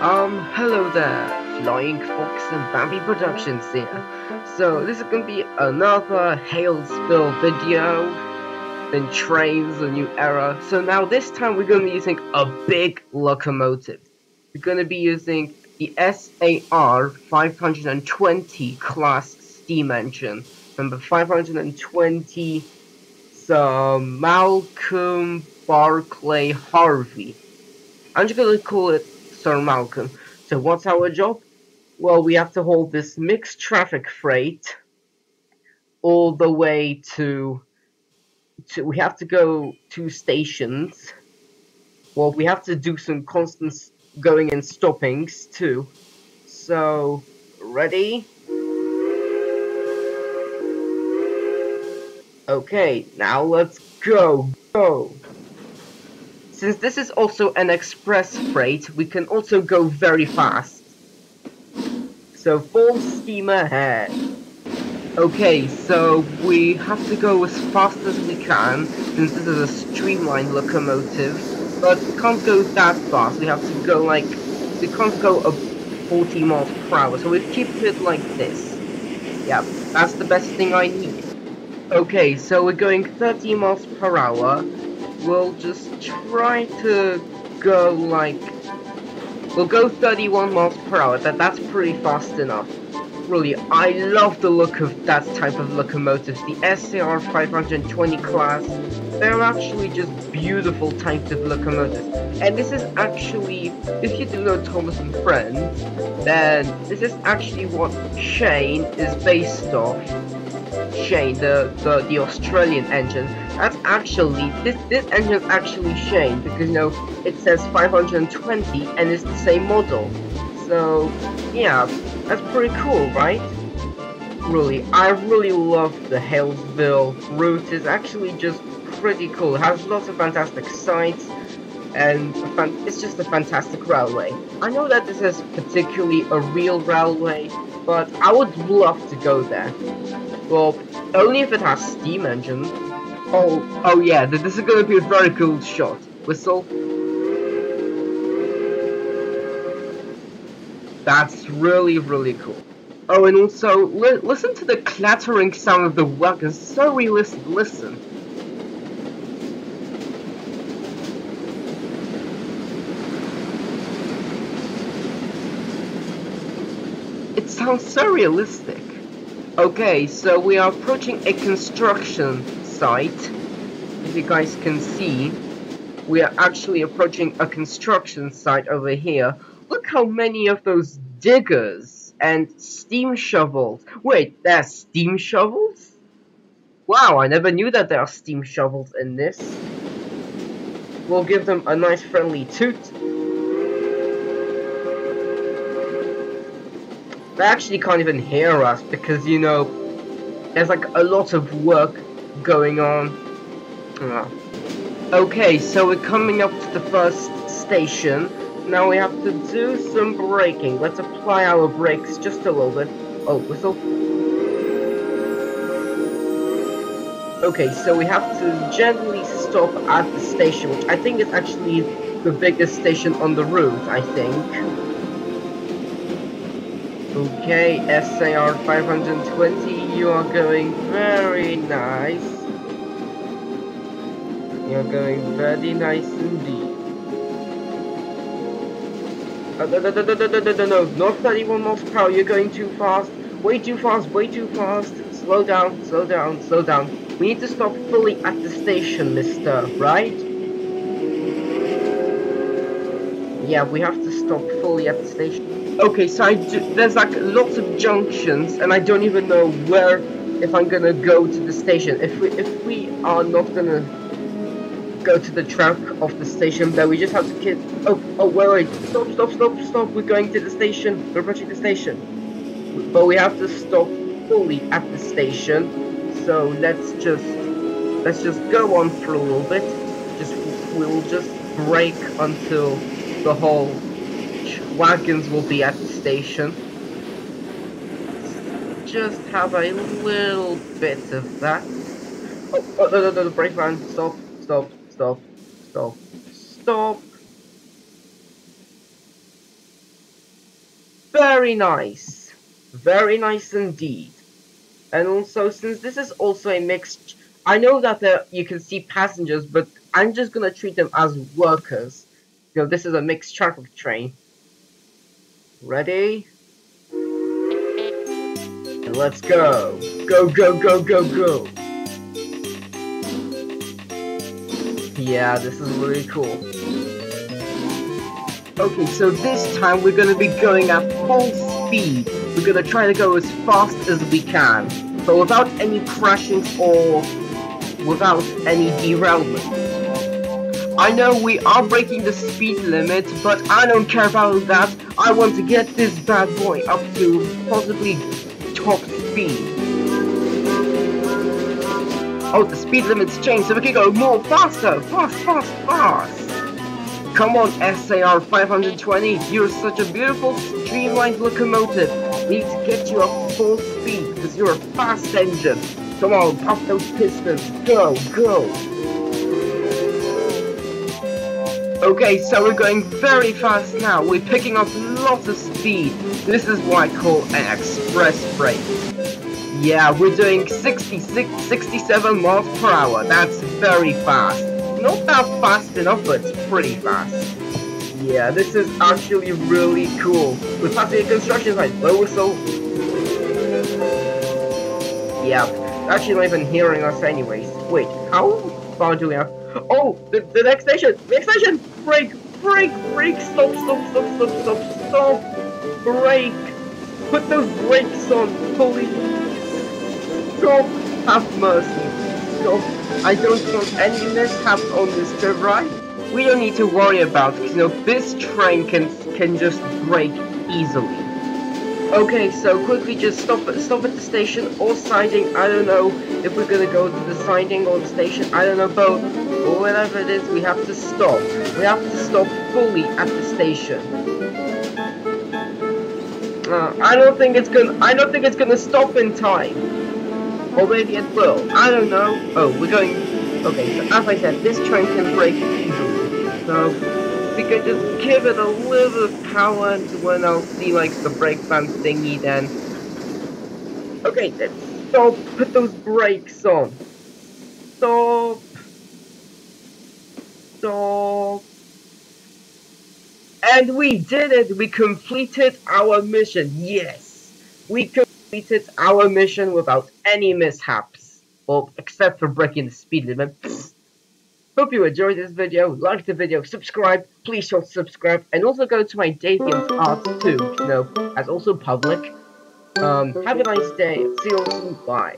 Um, hello there, Flying Fox and Bambi Productions here. So, this is gonna be another Halesville video in Trainz, a new era. So now this time we're gonna be using a big locomotive. We're gonna be using the SAR 520 class steam engine. Number 520, so Malcolm Barclay Harvey. I'm just gonna call it Sir Malcolm. So what's our job? Well, we have to hold this mixed traffic freight all the way to, to we have to go to stations. Well, we have to do some constant going and stoppings too. So, ready? Okay, now let's go, go! Since this is also an express freight, we can also go very fast. So full steam ahead. Okay, so we have to go as fast as we can, since this is a streamlined locomotive, but we can't go that fast, we have to go like, we can't go up 40 miles per hour, so we keep it like this. Yeah, that's the best thing I need. Okay, so we're going 30 miles per hour, we'll just try to go like we'll go 31 miles per hour that that's pretty fast enough. Really I love the look of that type of locomotives the SAR 520 class they're actually just beautiful types of locomotives. And this is actually if you do know Thomas and Friends then this is actually what Shane is based off Shane, the, the, the Australian engine, that's actually, this, this engine is actually Shane, because, you know, it says 520, and it's the same model. So, yeah, that's pretty cool, right? Really, I really love the Halesville route, it's actually just pretty cool. It has lots of fantastic sights, and it's just a fantastic railway. I know that this is particularly a real railway, but I would love to go there. Well, only if it has steam engine. Oh, oh yeah, this is gonna be a very cool shot. Whistle. That's really, really cool. Oh, and also, li listen to the clattering sound of the wagons. So realistic. Listen. It sounds so realistic. Okay, so we are approaching a construction site. As you guys can see, we are actually approaching a construction site over here. Look how many of those diggers and steam shovels. Wait, there are steam shovels? Wow, I never knew that there are steam shovels in this. We'll give them a nice friendly toot. They actually can't even hear us because, you know, there's like a lot of work going on. Ah. Okay, so we're coming up to the first station. Now we have to do some braking. Let's apply our brakes just a little bit. Oh, whistle. Okay, so we have to gently stop at the station, which I think is actually the biggest station on the route, I think. Okay, SAR 520, you are going very nice. You're going very nice indeed. Uh, no, no, no, no, no, no, no, no, not 31 miles per hour, you're going too fast. Way too fast, way too fast. Slow down, slow down, slow down. We need to stop fully at the station, mister, right? Yeah, we have to stop fully at the station. Okay, so I do, there's like lots of junctions, and I don't even know where if I'm gonna go to the station. If we if we are not gonna go to the track of the station, then we just have to get. Oh oh wait wait stop stop stop stop. We're going to the station. We're approaching the station, but we have to stop fully at the station. So let's just let's just go on for a little bit. Just we'll just break until the whole wagons will be at the station. Just have a little bit of that. Oh, oh no, no, no, the brake man. Stop, stop, stop, stop, stop. very nice. Very nice indeed. And also, since this is also a mixed... I know that there, you can see passengers, but I'm just gonna treat them as workers. Know, this is a mixed traffic train. Ready? And let's go. Go, go, go, go, go. Yeah, this is really cool. Okay, so this time we're gonna be going at full speed. We're gonna try to go as fast as we can, but without any crashing or without any derailment. I know we are breaking the speed limit, but I don't care about that. I want to get this bad boy up to possibly top speed. Oh, the speed limit's changed, so we can go more faster! Fast, fast, fast! Come on, SAR 520, you're such a beautiful, streamlined locomotive. Need to get you up to full speed, because you're a fast engine. Come on, pop those pistons. Go, go! Okay, so we're going very fast now. We're picking up lots of speed. This is what I call an express freight. Yeah, we're doing 66, 67 miles per hour. That's very fast. Not that fast enough, but it's pretty fast. Yeah, this is actually really cool. We're passing a construction site. Low whistle. Yeah, actually not even hearing us anyways. Wait, how far do we have? Oh, the, the next station! The Next station! Brake! Brake! Brake! Stop! Stop! Stop! Stop! Stop! Stop! Brake! Put those brakes on, please! Stop! Have mercy! Stop! I don't want any mishaps on this trip, right? We don't need to worry about because you know this train can can just break easily. Okay, so quickly just stop stop at the station or siding. I don't know if we're gonna go to the siding or the station. I don't know both. Or whatever it is, we have to stop. We have to stop fully at the station. Uh, I don't think it's gonna. I don't think it's gonna stop in time. Or maybe it will. I don't know. Oh, we're going. Okay, so as I said, this train can break easily. So could just give it a little power to when I'll see like the brake band thingy. Then. Okay, stop. Put those brakes on. Stop. Stop. And we did it! We completed our mission! Yes! We completed our mission without any mishaps. Well, except for breaking the speed limit. Hope you enjoyed this video, like the video, subscribe, please show subscribe, and also go to my Deviant Art too, you know, as also public. Um, have a nice day, see you soon, bye.